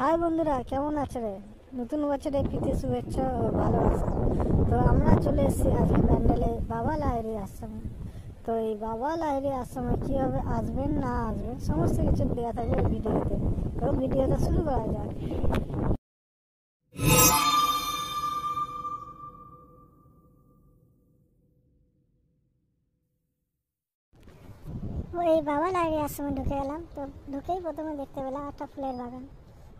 High বন্ধুরা, কেমন আছে রে? নতুন বছরে প্রীতি, শুভেচ্ছা ও ভালোবাসা। তো আমরা চলে এসেছি আজকে প্যান্ডেলে বাবা লাহিরি আশ্রমে। তো এই বাবা লাহিরি আশ্রমে কীভাবে আসবেন, না আসবেন, সমস্ত কিছু দেওয়া থাকবে ভিডিওতে। তো ভিডিওটা শুরু করা যাক। এই বাবা লাহিরি আশ্রমে ঢুকে গেলাম। তো ঢুকেই প্রথমে দেখতে পেলাম একটা ফুলের বাগান।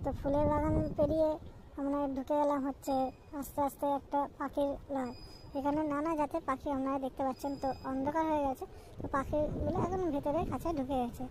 তো ফুলের বাগান পেরিয়ে আমরা ঢুকে গেলাম হচ্ছে আস্তে আস্তে একটা পাখির লাল এখানে নানা জাতের পাখি আপনারা দেখতে পাচ্ছেন, তো অন্ধকার হয়ে গেছে, তো পাখিগুলো এখন ভেতরে কাছে ঢুকে গেছে।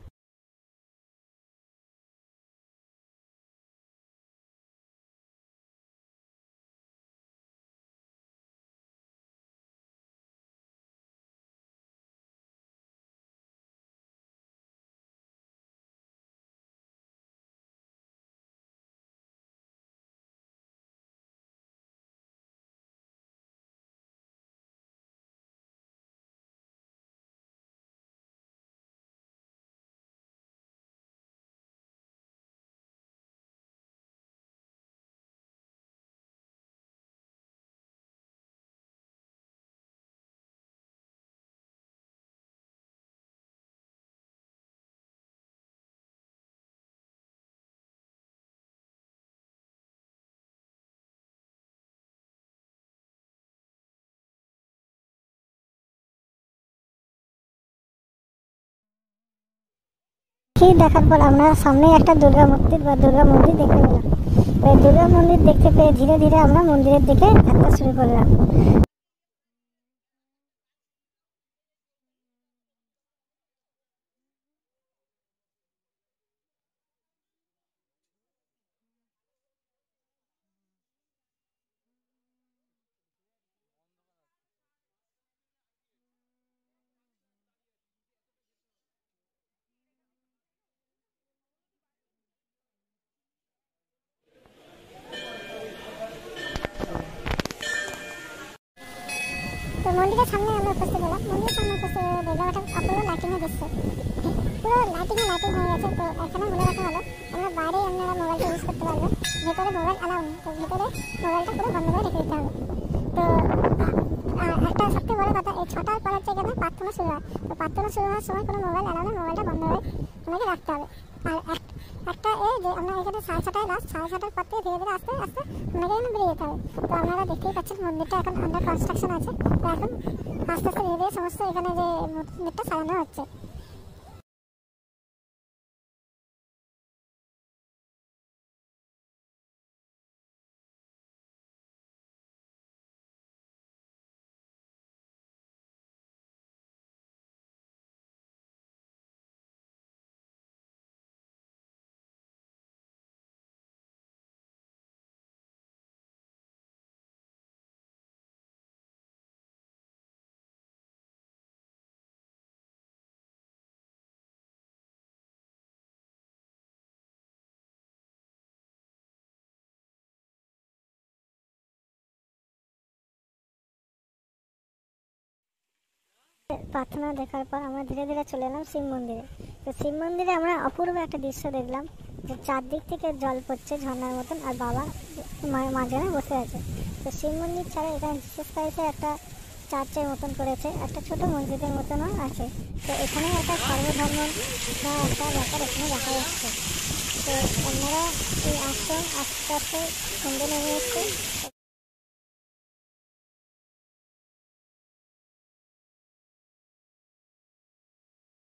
কি দেখার পর আমরা সামনে একটা দুর্গা মূর্তি বা দুর্গা মন্দির দেখতে পেলাম। দুর্গা মন্দির দেখতে পেয়ে ধীরে ধীরে আমরা মন্দিরের দিকে যাত্রা শুরু করলাম। মন্দিরের সামনে আমরা উপস্থিত হলাম। মন্দিরের সামনে উপস্থিত হয়ে জায়গাটা অপূর্ব লাইটিং এ দিচ্ছে। পুরো লাইটিং এ লাইটিং হয়ে গেছে। তো এখানে বলে রাখা হলো, আমরা বাইরে আপনারা মোবাইলটা ইউজ করতে পারবেন। ভেতরে মোবাইল অ্যালাউ নেই। তো ভেতরে মোবাইলটা পুরো বন্ধ করে রেখে দিতে হবে। তো একটা সবথেকে বড় কথা, এই ছটার পর হচ্ছে এখানে প্রার্থনা শুরু হয়। তো প্রার্থনা শুরু হওয়ার সময় কোনো মোবাইল অ্যালাউ মোবাইলটা বন্ধ হয়ে আপনাকে রাখতে হবে। আর একটা এই যে আমরা এখানে সাড়ে ছটায় লাস্ট সাড়ে ছটার পর থেকে ধীরে ধীরে আস্তে আস্তে আপনাকে এখানে বেরিয়ে যেতে হবে। তো আপনারা দেখতেই পাচ্ছেন মন্দিরটা এখন আন্ডার কনস্ট্রাকশন আছে। তো এখন আস্তে আস্তে ধীরে ধীরে সমস্ত এখানে যে মন্দিরটা সাজানো হচ্ছে। প্রার্থনা দেখার পর আমরা ধীরে ধীরে চলে এলাম শিব মন্দিরে। তো শিব মন্দিরে আমরা অপূর্ব একটা দৃশ্য দেখলাম যে চারদিক থেকে জল পড়ছে ঝর্ণার মতন আর বাবা মাঝখানে বসে আছে। তো শিব মন্দির ছাড়া এখানে বিশেষ কাইতে একটা চার্চের মতন করেছে, একটা ছোট মসজিদের মতনও আছে। তো এখানে একটা সর্বধর্ম বা একটা ব্যাপার এখানে দেখা যাচ্ছে। তো আপনারা এই আশ্রম আস্তে আস্তে সুন্দর নেমে